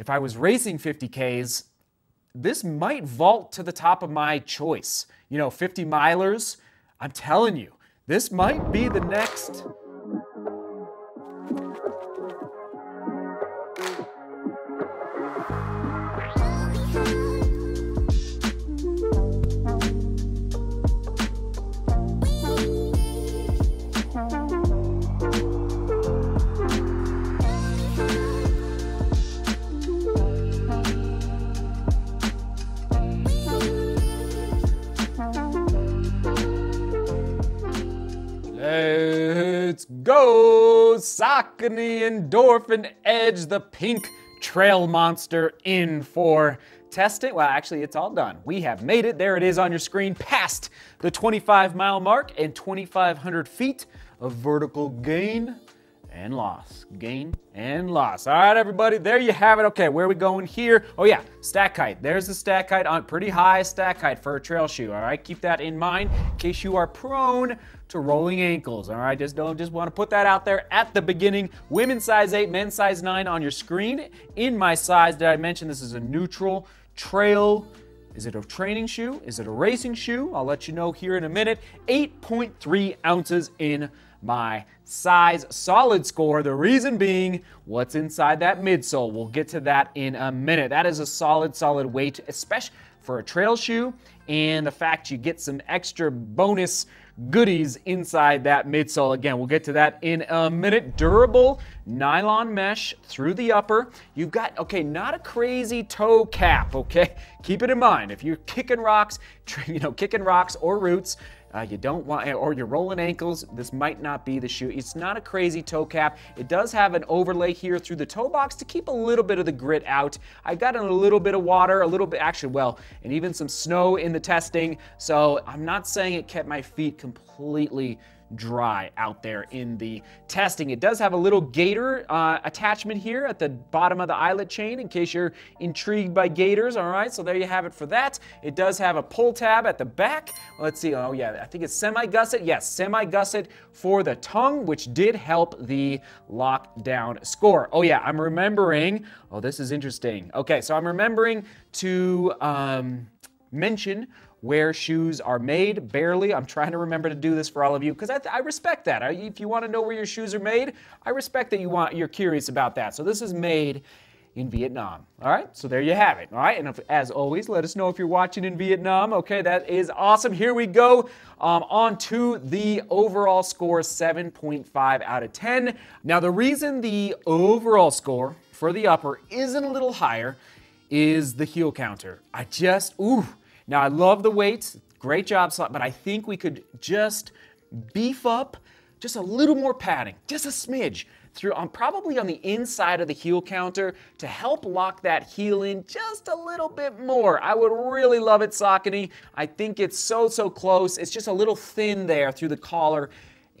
if I was racing 50Ks, this might vault to the top of my choice. You know, 50 milers, I'm telling you, this might be the next Saucony Endorphin Edge, the pink trail monster, in for testing. Well, actually, it's all done. We have made it. There it is on your screen, past the 25 mile mark and 2,500 feet of vertical gain and loss. Gain and loss. All right, everybody, there you have it. Okay, where are we going here? Oh, yeah, stack height. There's the stack height on pretty high stack height for a trail shoe. All right, keep that in mind in case you are prone to rolling ankles. All right, just don't just want to put that out there at the beginning. Women's size 8, men's size 9 on your screen. In my size, did I mention this is a neutral trail? Is it a training shoe? Is it a racing shoe? I'll let you know here in a minute. 8.3 ounces in my size solid score. The reason being what's inside that midsole. We'll get to that in a minute. That is a solid, solid weight, especially for a trail shoe, and the fact you get some extra bonus goodies inside that midsole. Again, we'll get to that in a minute. Durable nylon mesh through the upper. You've got, okay, not a crazy toe cap, okay? Keep it in mind. If you're kicking rocks, you know, kicking rocks or roots, uh, you don't want, or you're rolling ankles, this might not be the shoe. It's not a crazy toe cap. It does have an overlay here through the toe box to keep a little bit of the grit out. I got a little bit of water, a little bit, actually, well, and even some snow in the testing. So I'm not saying it kept my feet completely dry out there in the testing. It does have a little gaiter uh, attachment here at the bottom of the eyelet chain in case you're intrigued by gaiters. All right, so there you have it for that. It does have a pull tab at the back. Let's see. Oh yeah, I think it's semi-gusset. Yes, semi-gusset for the tongue, which did help the lockdown score. Oh yeah, I'm remembering. Oh, this is interesting. Okay, so I'm remembering to um, mention where shoes are made, barely. I'm trying to remember to do this for all of you because I, I, respect that. I, if you want to know where your shoes are made, I respect that you want you're curious about that. So this is made in Vietnam. All right, so there you have it. All right, and if, as always, let us know if you're watching in Vietnam. Okay, that is awesome. Here we go. Um, on to the overall score 7.5 out of 10. Now, the reason the overall score for the upper isn't a little higher is the heel counter. I just, ooh, now, I love the weights, great job, but I think we could just beef up just a little more padding, just a smidge through on probably on the inside of the heel counter to help lock that heel in just a little bit more. I would really love it, Saucony. I think it's so, so close. It's just a little thin there through the collar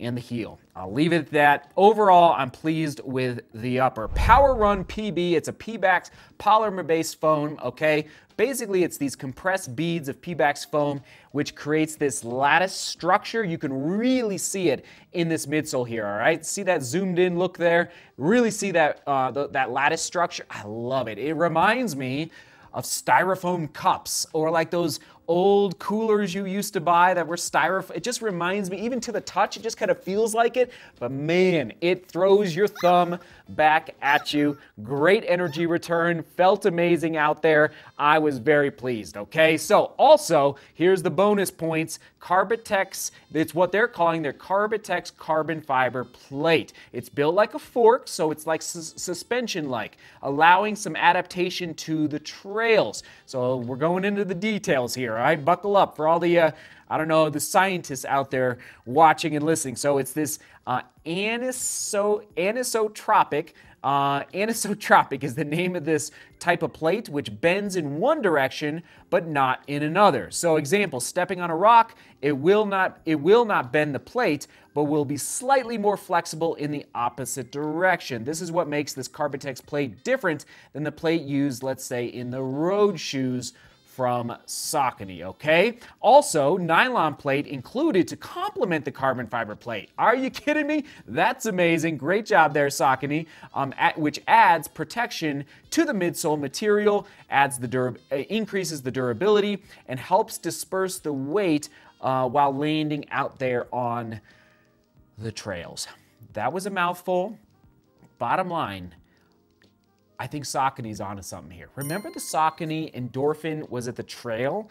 and the heel. I'll leave it at that. Overall, I'm pleased with the upper. Power Run PB, it's a Pebax polymer-based foam, okay? Basically, it's these compressed beads of Pebax foam, which creates this lattice structure. You can really see it in this midsole here, all right? See that zoomed in look there? Really see that, uh, the, that lattice structure? I love it. It reminds me of styrofoam cups or like those old coolers you used to buy that were styrofoam. It just reminds me, even to the touch, it just kind of feels like it. But man, it throws your thumb back at you. Great energy return. Felt amazing out there. I was very pleased. Okay, so also here's the bonus points. Carbitex, it's what they're calling their Carbitex carbon fiber plate. It's built like a fork, so it's like su suspension like, allowing some adaptation to the trails. So we're going into the details here right? Buckle up for all the, uh, I don't know, the scientists out there watching and listening. So it's this uh, aniso, anisotropic. Uh, anisotropic is the name of this type of plate, which bends in one direction but not in another. So, example: stepping on a rock, it will not it will not bend the plate, but will be slightly more flexible in the opposite direction. This is what makes this Carbitex plate different than the plate used, let's say, in the road shoes from Saucony, okay? Also, nylon plate included to complement the carbon fiber plate. Are you kidding me? That's amazing. Great job there, Saucony, um, at, which adds protection to the midsole material, adds the dura- uh, increases the durability, and helps disperse the weight uh, while landing out there on the trails. That was a mouthful. Bottom line, I think Saucony's onto something here. Remember the Saucony Endorphin was at the trail?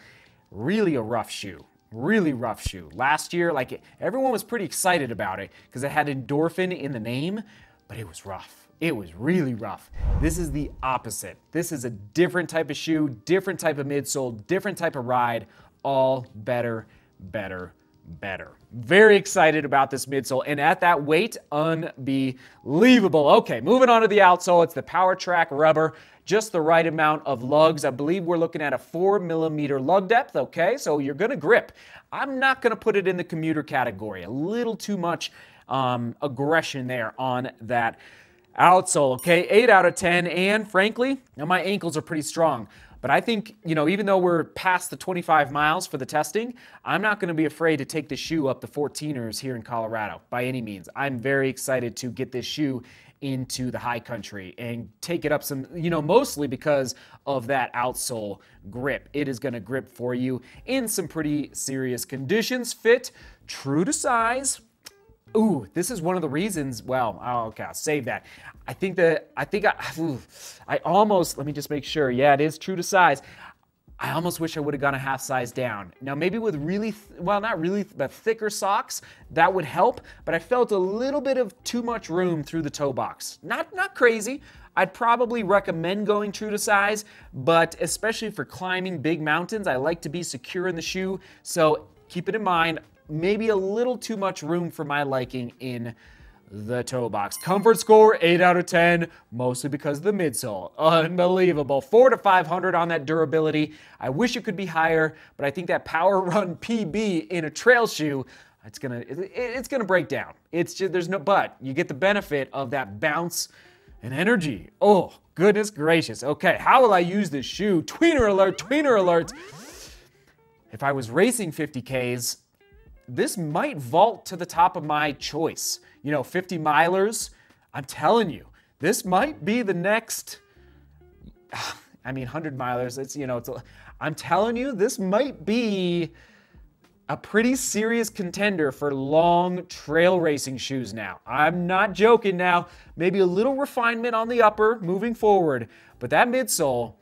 Really a rough shoe. Really rough shoe. Last year, like everyone was pretty excited about it because it had endorphin in the name, but it was rough. It was really rough. This is the opposite. This is a different type of shoe, different type of midsole, different type of ride, all better, better, better. Very excited about this midsole. And at that weight, unbelievable. Okay, moving on to the outsole. It's the Power Track rubber. Just the right amount of lugs. I believe we're looking at a four millimeter lug depth. Okay, so you're going to grip. I'm not going to put it in the commuter category. A little too much um, aggression there on that outsole. Okay, 8 out of 10. And frankly, now my ankles are pretty strong. But I think, you know, even though we're past the 25 miles for the testing, I'm not going to be afraid to take the shoe up the 14ers here in Colorado by any means. I'm very excited to get this shoe into the high country and take it up some, you know, mostly because of that outsole grip. It is going to grip for you in some pretty serious conditions. Fit true to size, Ooh, this is one of the reasons. Well, oh, okay, I'll save that. I think that I think I, I almost. Let me just make sure. Yeah, it is true to size. I almost wish I would have gone a half size down. Now, maybe with really, well, not really, but thicker socks, that would help. But I felt a little bit of too much room through the toe box. Not, not crazy. I'd probably recommend going true to size, but especially for climbing big mountains, I like to be secure in the shoe. So keep it in mind maybe a little too much room for my liking in the toe box. Comfort score 8 out of 10, mostly because of the midsole. Unbelievable. 4 to 500 on that durability. I wish it could be higher, but I think that Power Run PB in a trail shoe it's gonna it's gonna break down. It's just there's no but you get the benefit of that bounce and energy. Oh goodness gracious. Okay, how will I use this shoe? Tweener alert! Tweener alert! If I was racing 50ks, this might vault to the top of my choice. You know, 50 milers, I'm telling you, this might be the next. I mean, 100 milers, it's, you know, it's, a, I'm telling you, this might be a pretty serious contender for long trail racing shoes now. I'm not joking now. Maybe a little refinement on the upper moving forward, but that midsole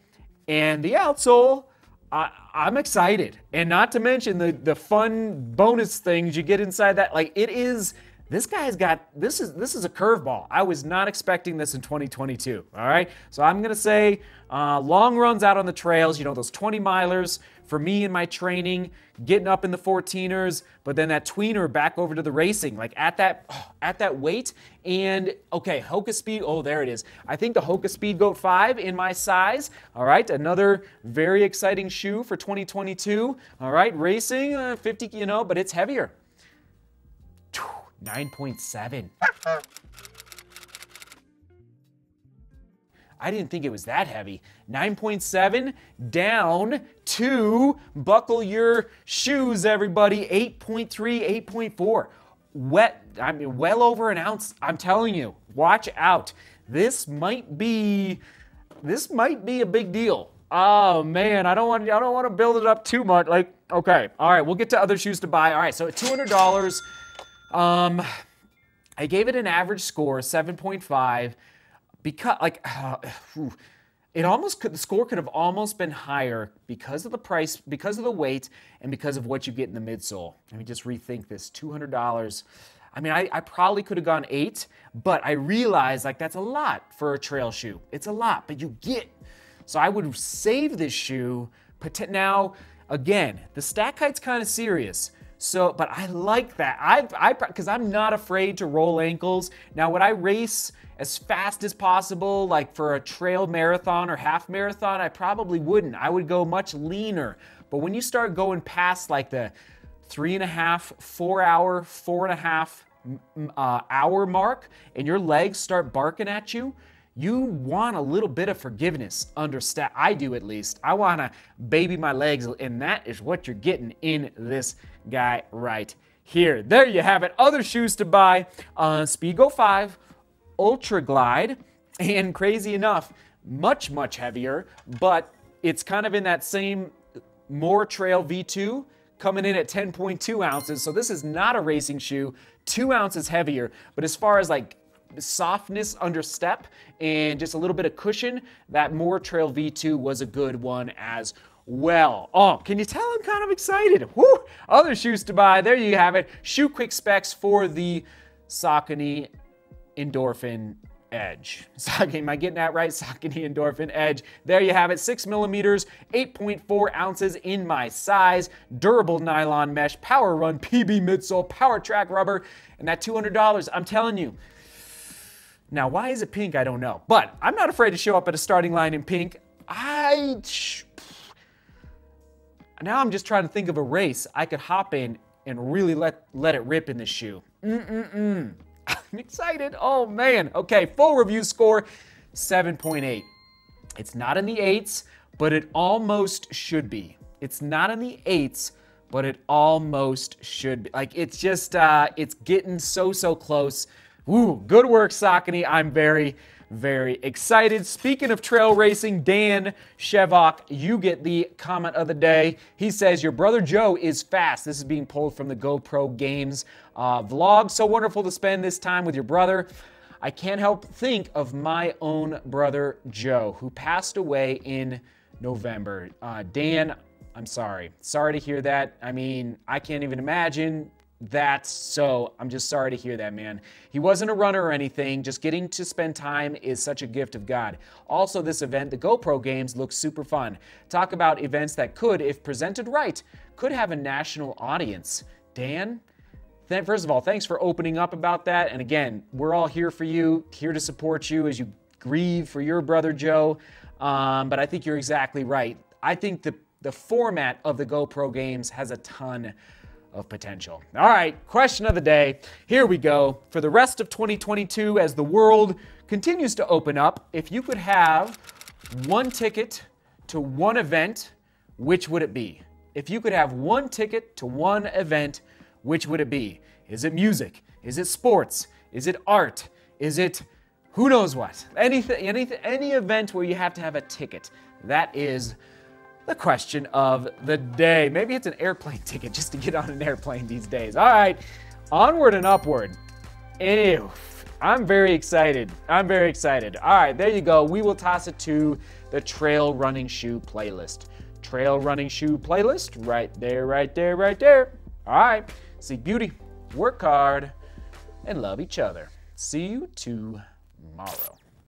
and the outsole, I, am excited. And not to mention the, the fun bonus things you get inside that. Like it is this guy's got this is this is a curveball. I was not expecting this in 2022. All right, so I'm gonna say uh, long runs out on the trails. You know those 20 milers for me in my training, getting up in the 14ers, but then that tweener back over to the racing, like at that oh, at that weight. And okay, Hoka Speed. Oh, there it is. I think the Hoka Speed Goat 5 in my size. All right, another very exciting shoe for 2022. All right, racing uh, 50, you know, but it's heavier. 9.7. I didn't think it was that heavy. 9.7 down to buckle your shoes, everybody. 8.3, 8.4. Wet, I mean, well over an ounce. I'm telling you, watch out. This might be, this might be a big deal. Oh man, I don't want, I don't want to build it up too much. Like, okay, all right, we'll get to other shoes to buy. All right, so at $200. Um, I gave it an average score, 7.5, because like uh, it almost could the score could have almost been higher because of the price, because of the weight, and because of what you get in the midsole. Let me just rethink this. $200. I mean, I, I probably could have gone eight, but I realized like that's a lot for a trail shoe. It's a lot, but you get. So I would save this shoe. Now, again, the stack height's kind of serious. So, but I like that. I, I, because I'm not afraid to roll ankles. Now, would I race as fast as possible, like for a trail marathon or half marathon? I probably wouldn't. I would go much leaner. But when you start going past like the three and a half, four hour, four and a half uh, hour mark, and your legs start barking at you, you want a little bit of forgiveness under step. I do at least. I want to baby my legs, and that is what you're getting in this guy right here. There you have it. Other shoes to buy uh, Speedgoat 5, Ultra Glide, and crazy enough, much, much heavier, but it's kind of in that same More Trail V2 coming in at 10.2 ounces. So this is not a racing shoe, two ounces heavier. But as far as like softness under step and just a little bit of cushion, that More Trail V2 was a good one as well. Oh, can you tell I'm kind of excited? Woo! Other shoes to buy. There you have it. Shoe quick specs for the Saucony Endorphin Edge. Saucony, Am I getting that right? Saucony Endorphin Edge. There you have it. Six millimeters, 8.4 ounces in my size. Durable nylon mesh, power run, PB midsole, power track rubber, and that $200. I'm telling you. Now, why is it pink? I don't know. But I'm not afraid to show up at a starting line in pink. I. Now I'm just trying to think of a race I could hop in and really let, let it rip in the shoe. Mm-mm-mm. I'm excited. Oh man. Okay, full review score 7.8. It's not in the eights, but it almost should be. It's not in the eights, but it almost should be. Like it's just uh it's getting so so close. Ooh, good work, Saucony. I'm very very excited. Speaking of trail racing, Dan Shevok, you get the comment of the day. He says, Your brother Joe is fast. This is being pulled from the GoPro Games uh, vlog. So wonderful to spend this time with your brother. I can't help think of my own brother Joe, who passed away in November. Uh, Dan, I'm sorry. Sorry to hear that. I mean, I can't even imagine that's so, I'm just sorry to hear that, man. He wasn't a runner or anything. Just getting to spend time is such a gift of God. Also, this event, the GoPro Games, looks super fun. Talk about events that could, if presented right, could have a national audience. Dan, first of all, thanks for opening up about that. And again, we're all here for you, here to support you as you grieve for your brother Joe. Um, but I think you're exactly right. I think the the format of the GoPro games has a ton of potential. All right, question of the day. Here we go. For the rest of 2022, as the world continues to open up, if you could have one ticket to one event, which would it be? If you could have one ticket to one event, which would it be? Is it music? Is it sports? Is it art? Is it who knows what? Anything, anything, any event where you have to have a ticket. That is the question of the day. Maybe it's an airplane ticket just to get on an airplane these days. All right, onward and upward. Ew. I'm very excited. I'm very excited. All right, there you go. We will toss it to the trail running shoe playlist. Trail running shoe playlist right there, right there, right there. All right, seek beauty, work hard, and love each other. See you tomorrow.